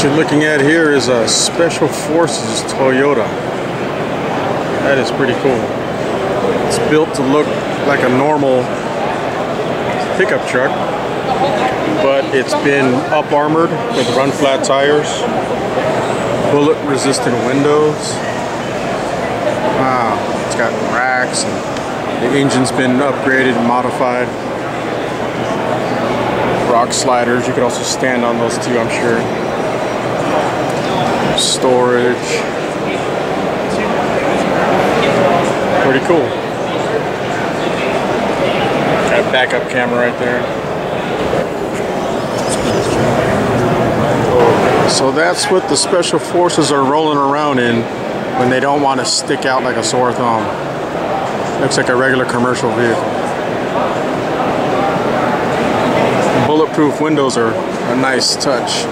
What you're looking at here is a Special Forces Toyota. That is pretty cool. It's built to look like a normal pickup truck, but it's been up armored with run flat tires, bullet resistant windows. Wow, it's got racks and the engine's been upgraded and modified. Rock sliders, you could also stand on those too, I'm sure. Storage. Pretty cool. Got a backup camera right there. So that's what the special forces are rolling around in when they don't want to stick out like a sore thumb. Looks like a regular commercial vehicle. Bulletproof windows are a nice touch.